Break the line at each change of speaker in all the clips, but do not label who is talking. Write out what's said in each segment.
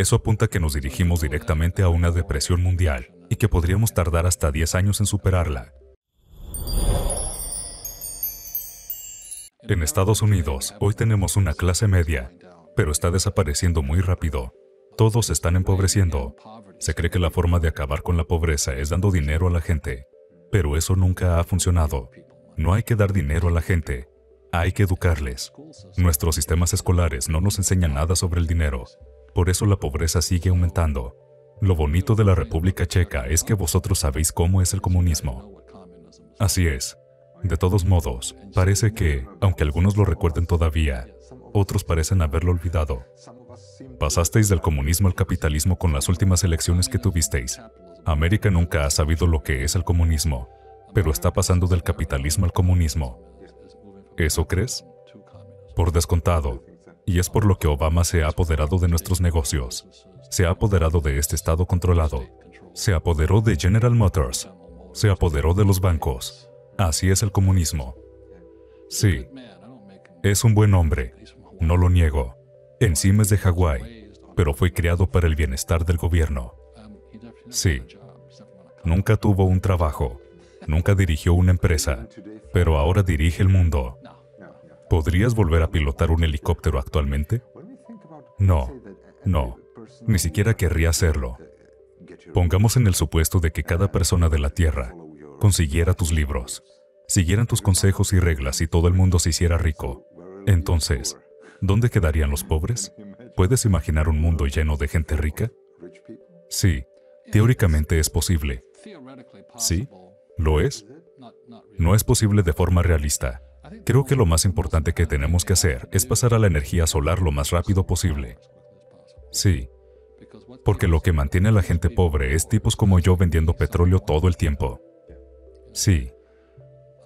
Eso apunta que nos dirigimos directamente a una depresión mundial y que podríamos tardar hasta 10 años en superarla. En Estados Unidos, hoy tenemos una clase media, pero está desapareciendo muy rápido. Todos están empobreciendo. Se cree que la forma de acabar con la pobreza es dando dinero a la gente, pero eso nunca ha funcionado. No hay que dar dinero a la gente, hay que educarles. Nuestros sistemas escolares no nos enseñan nada sobre el dinero, por eso la pobreza sigue aumentando. Lo bonito de la República Checa es que vosotros sabéis cómo es el comunismo. Así es. De todos modos, parece que, aunque algunos lo recuerden todavía, otros parecen haberlo olvidado. Pasasteis del comunismo al capitalismo con las últimas elecciones que tuvisteis. América nunca ha sabido lo que es el comunismo, pero está pasando del capitalismo al comunismo. ¿Eso crees? Por descontado. Y es por lo que Obama se ha apoderado de nuestros negocios. Se ha apoderado de este estado controlado. Se apoderó de General Motors. Se apoderó de los bancos. Así es el comunismo. Sí. Es un buen hombre. No lo niego. Encima es de Hawái, pero fue criado para el bienestar del gobierno. Sí. Nunca tuvo un trabajo. Nunca dirigió una empresa, pero ahora dirige el mundo. ¿Podrías volver a pilotar un helicóptero actualmente? No, no, ni siquiera querría hacerlo. Pongamos en el supuesto de que cada persona de la Tierra consiguiera tus libros, siguieran tus consejos y reglas y todo el mundo se hiciera rico. Entonces, ¿dónde quedarían los pobres? ¿Puedes imaginar un mundo lleno de gente rica? Sí, teóricamente es posible. ¿Sí? ¿Lo es? No es posible de forma realista. Creo que lo más importante que tenemos que hacer es pasar a la energía solar lo más rápido posible. Sí, porque lo que mantiene a la gente pobre es tipos como yo vendiendo petróleo todo el tiempo. Sí,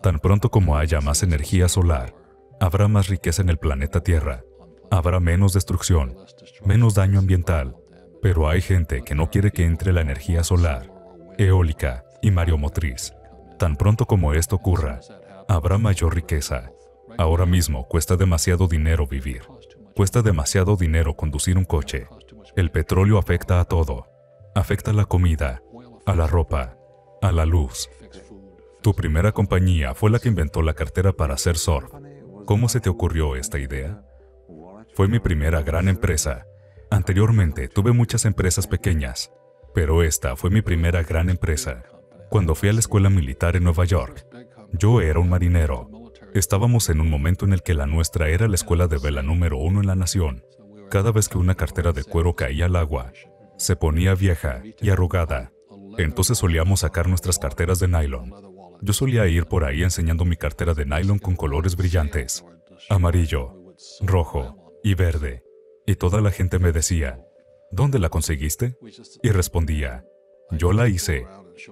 tan pronto como haya más energía solar, habrá más riqueza en el planeta Tierra, habrá menos destrucción, menos daño ambiental, pero hay gente que no quiere que entre la energía solar, eólica y mareomotriz. Tan pronto como esto ocurra, habrá mayor riqueza. Ahora mismo cuesta demasiado dinero vivir. Cuesta demasiado dinero conducir un coche. El petróleo afecta a todo. Afecta a la comida, a la ropa, a la luz. Tu primera compañía fue la que inventó la cartera para hacer surf. ¿Cómo se te ocurrió esta idea? Fue mi primera gran empresa. Anteriormente tuve muchas empresas pequeñas, pero esta fue mi primera gran empresa. Cuando fui a la escuela militar en Nueva York, yo era un marinero. Estábamos en un momento en el que la nuestra era la escuela de vela número uno en la nación. Cada vez que una cartera de cuero caía al agua, se ponía vieja y arrugada. Entonces solíamos sacar nuestras carteras de nylon. Yo solía ir por ahí enseñando mi cartera de nylon con colores brillantes, amarillo, rojo y verde. Y toda la gente me decía, ¿dónde la conseguiste? Y respondía, yo la hice.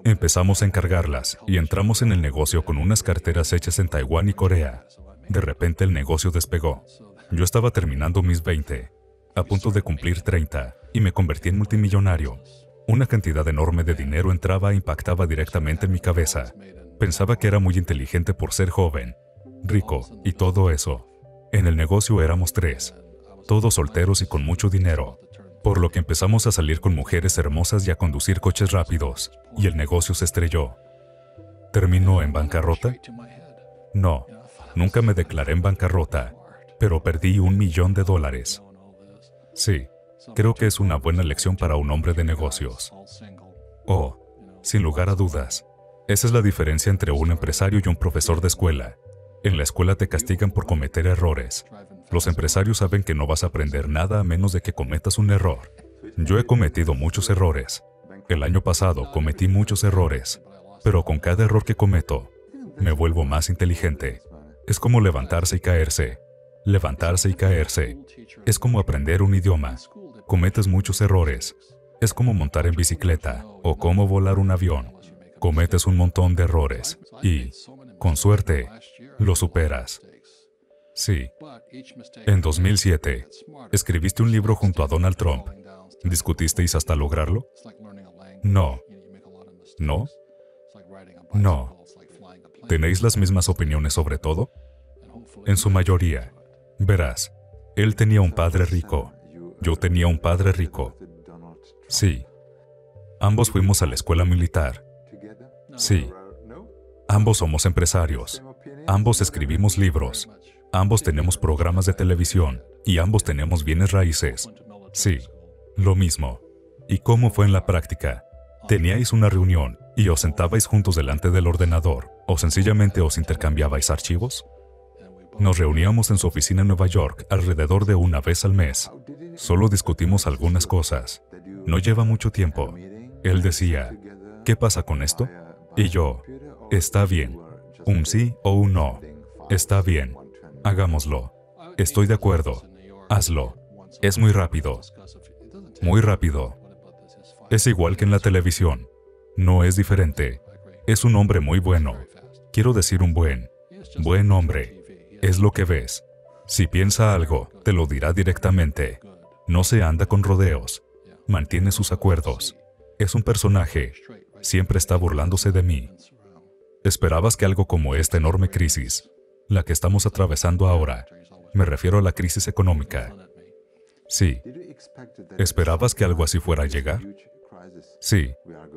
Empezamos a encargarlas y entramos en el negocio con unas carteras hechas en Taiwán y Corea. De repente el negocio despegó. Yo estaba terminando mis 20, a punto de cumplir 30, y me convertí en multimillonario. Una cantidad enorme de dinero entraba e impactaba directamente en mi cabeza. Pensaba que era muy inteligente por ser joven, rico y todo eso. En el negocio éramos tres, todos solteros y con mucho dinero por lo que empezamos a salir con mujeres hermosas y a conducir coches rápidos, y el negocio se estrelló. ¿Terminó en bancarrota? No, nunca me declaré en bancarrota, pero perdí un millón de dólares. Sí, creo que es una buena lección para un hombre de negocios. Oh, sin lugar a dudas, esa es la diferencia entre un empresario y un profesor de escuela. En la escuela te castigan por cometer errores, los empresarios saben que no vas a aprender nada a menos de que cometas un error. Yo he cometido muchos errores. El año pasado cometí muchos errores, pero con cada error que cometo, me vuelvo más inteligente. Es como levantarse y caerse. Levantarse y caerse. Es como aprender un idioma. Cometes muchos errores. Es como montar en bicicleta o como volar un avión. Cometes un montón de errores y, con suerte, lo superas. Sí. En 2007, escribiste un libro junto a Donald Trump. ¿Discutisteis hasta lograrlo? No. ¿No? No. ¿Tenéis las mismas opiniones sobre todo? En su mayoría. Verás, él tenía un padre rico. Yo tenía un padre rico. Sí. Ambos fuimos a la escuela militar. Sí. Ambos somos empresarios. Ambos escribimos libros. Ambos tenemos programas de televisión y ambos tenemos bienes raíces. Sí, lo mismo. ¿Y cómo fue en la práctica? ¿Teníais una reunión y os sentabais juntos delante del ordenador o sencillamente os intercambiabais archivos? Nos reuníamos en su oficina en Nueva York alrededor de una vez al mes. Solo discutimos algunas cosas. No lleva mucho tiempo. Él decía, ¿qué pasa con esto? Y yo, está bien. Un sí o un no. Está bien. Hagámoslo. Estoy de acuerdo. Hazlo. Es muy rápido. Muy rápido. Es igual que en la televisión. No es diferente. Es un hombre muy bueno. Quiero decir un buen. Buen hombre. Es lo que ves. Si piensa algo, te lo dirá directamente. No se anda con rodeos. Mantiene sus acuerdos. Es un personaje. Siempre está burlándose de mí. Esperabas que algo como esta enorme crisis, la que estamos atravesando ahora, me refiero a la crisis económica. Sí. ¿Esperabas que algo así fuera a llegar? Sí.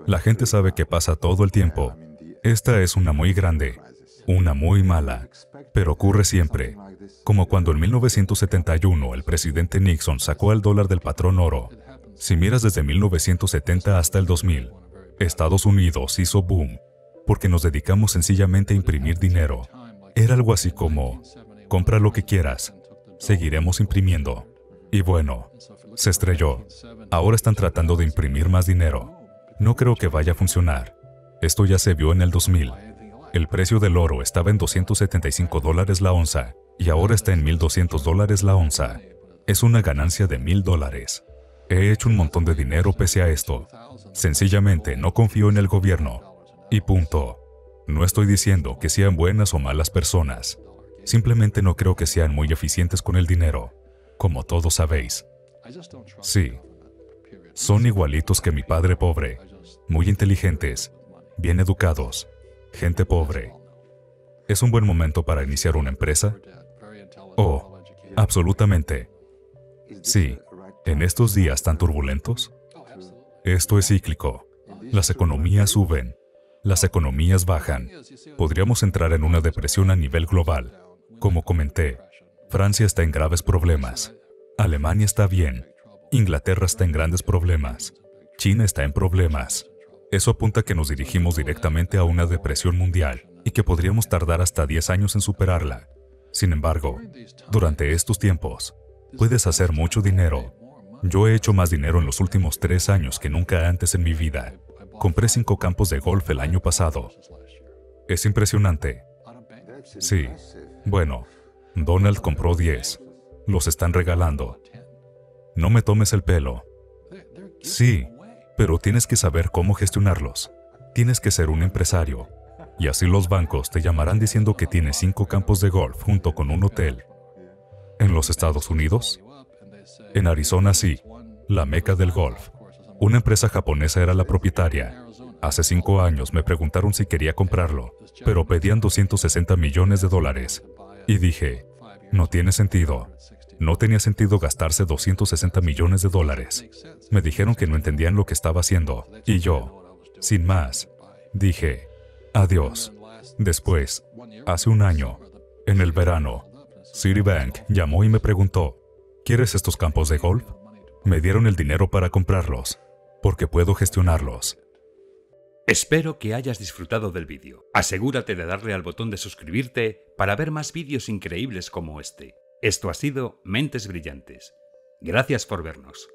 La gente sabe que pasa todo el tiempo. Esta es una muy grande, una muy mala, pero ocurre siempre. Como cuando en 1971 el presidente Nixon sacó el dólar del patrón oro. Si miras desde 1970 hasta el 2000, Estados Unidos hizo boom porque nos dedicamos sencillamente a imprimir dinero. Era algo así como, compra lo que quieras, seguiremos imprimiendo. Y bueno, se estrelló. Ahora están tratando de imprimir más dinero. No creo que vaya a funcionar. Esto ya se vio en el 2000. El precio del oro estaba en 275 dólares la onza y ahora está en 1.200 dólares la onza. Es una ganancia de 1.000 dólares. He hecho un montón de dinero pese a esto. Sencillamente no confío en el gobierno. Y punto. No estoy diciendo que sean buenas o malas personas. Simplemente no creo que sean muy eficientes con el dinero, como todos sabéis. Sí. Son igualitos que mi padre pobre, muy inteligentes, bien educados, gente pobre. ¿Es un buen momento para iniciar una empresa? Oh, absolutamente. Sí, en estos días tan turbulentos. Esto es cíclico. Las economías suben, las economías bajan. Podríamos entrar en una depresión a nivel global. Como comenté, Francia está en graves problemas. Alemania está bien. Inglaterra está en grandes problemas. China está en problemas. Eso apunta a que nos dirigimos directamente a una depresión mundial y que podríamos tardar hasta 10 años en superarla. Sin embargo, durante estos tiempos, puedes hacer mucho dinero. Yo he hecho más dinero en los últimos tres años que nunca antes en mi vida. Compré cinco campos de golf el año pasado. Es impresionante. Sí. Bueno, Donald compró 10. Los están regalando. No me tomes el pelo. Sí, pero tienes que saber cómo gestionarlos. Tienes que ser un empresario. Y así los bancos te llamarán diciendo que tienes cinco campos de golf junto con un hotel. En los Estados Unidos, en Arizona sí, la meca del golf. Una empresa japonesa era la propietaria. Hace cinco años me preguntaron si quería comprarlo, pero pedían 260 millones de dólares. Y dije, no tiene sentido. No tenía sentido gastarse 260 millones de dólares. Me dijeron que no entendían lo que estaba haciendo. Y yo, sin más, dije, adiós. Después, hace un año, en el verano, Citibank llamó y me preguntó, ¿quieres estos campos de golf? Me dieron el dinero para comprarlos porque puedo gestionarlos.
Espero que hayas disfrutado del vídeo. Asegúrate de darle al botón de suscribirte para ver más vídeos increíbles como este. Esto ha sido Mentes Brillantes. Gracias por vernos.